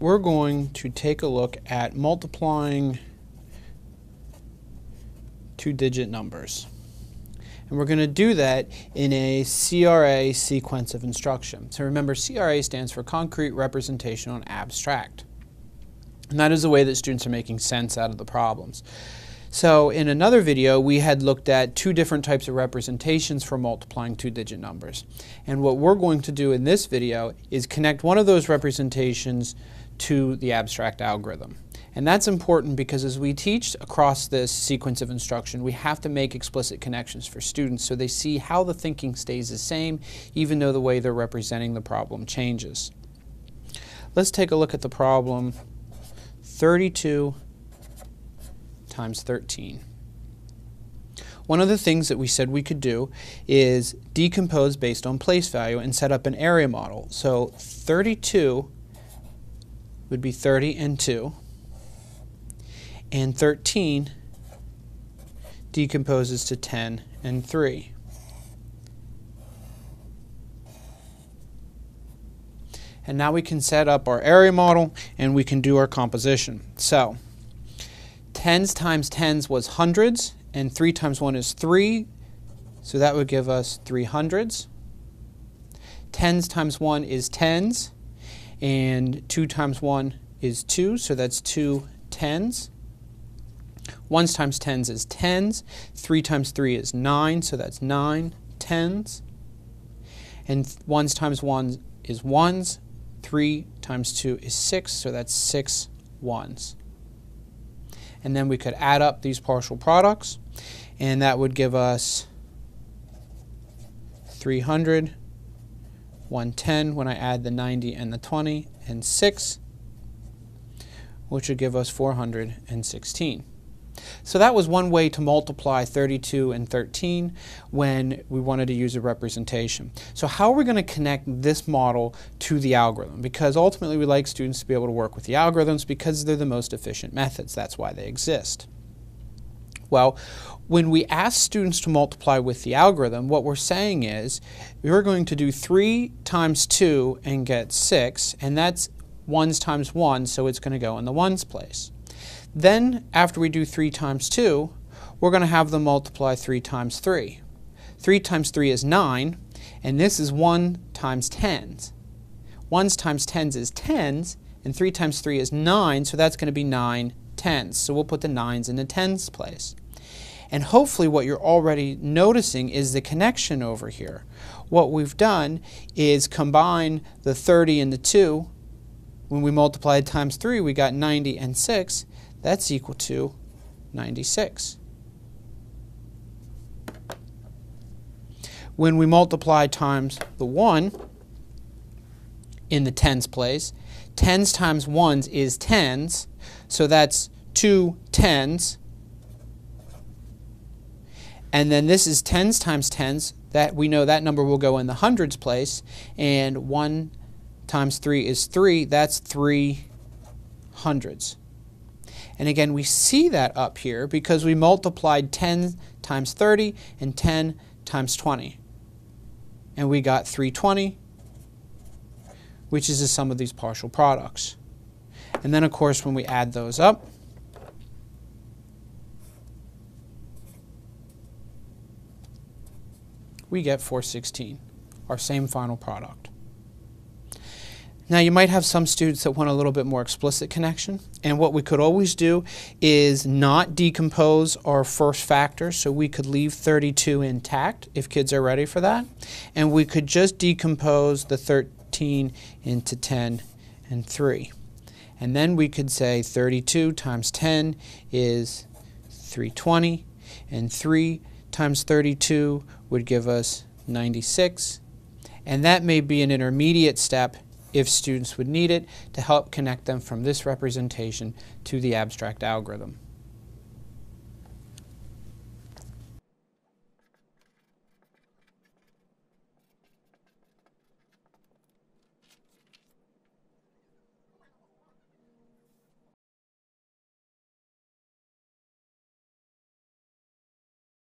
we're going to take a look at multiplying two-digit numbers. And we're going to do that in a CRA sequence of instruction. So remember, CRA stands for Concrete Representational Abstract. And that is the way that students are making sense out of the problems. So in another video, we had looked at two different types of representations for multiplying two-digit numbers. And what we're going to do in this video is connect one of those representations to the abstract algorithm. And that's important because as we teach across this sequence of instruction, we have to make explicit connections for students so they see how the thinking stays the same even though the way they're representing the problem changes. Let's take a look at the problem 32 times 13. One of the things that we said we could do is decompose based on place value and set up an area model. So 32 would be 30 and 2, and 13 decomposes to 10 and 3. And now we can set up our area model and we can do our composition. So tens times tens was hundreds, and 3 times 1 is 3, so that would give us 3 hundreds. Tens times 1 is tens, and 2 times 1 is 2, so that's 2 tens. 1 times tens is tens. 3 times 3 is 9, so that's 9 tens. And 1 times 1 is 1s. 3 times 2 is 6, so that's 6 ones and then we could add up these partial products and that would give us 300 110 when I add the 90 and the 20 and 6 which would give us 416 so that was one way to multiply 32 and 13 when we wanted to use a representation. So how are we going to connect this model to the algorithm? Because ultimately we like students to be able to work with the algorithms because they're the most efficient methods. That's why they exist. Well, when we ask students to multiply with the algorithm, what we're saying is we're going to do 3 times 2 and get 6, and that's 1s times 1, so it's going to go in the 1s place. Then, after we do 3 times 2, we're going to have them multiply 3 times 3. 3 times 3 is 9, and this is 1 times tens. 1 times tens is tens, and 3 times 3 is 9, so that's going to be 9 tens. So we'll put the 9s in the tens place. And hopefully what you're already noticing is the connection over here. What we've done is combine the 30 and the 2. When we multiplied times 3, we got 90 and 6. That's equal to 96. When we multiply times the 1 in the tens place, tens times 1s is tens, so that's two tens. And then this is tens times tens, that we know that number will go in the hundreds place, and 1 times 3 is 3, that's 3 hundreds. And again, we see that up here because we multiplied 10 times 30 and 10 times 20. And we got 320, which is the sum of these partial products. And then, of course, when we add those up, we get 416, our same final product. Now you might have some students that want a little bit more explicit connection and what we could always do is not decompose our first factor so we could leave 32 intact if kids are ready for that and we could just decompose the 13 into 10 and 3 and then we could say 32 times 10 is 320 and 3 times 32 would give us 96 and that may be an intermediate step if students would need it to help connect them from this representation to the abstract algorithm.